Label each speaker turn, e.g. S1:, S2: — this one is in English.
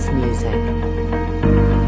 S1: dance music.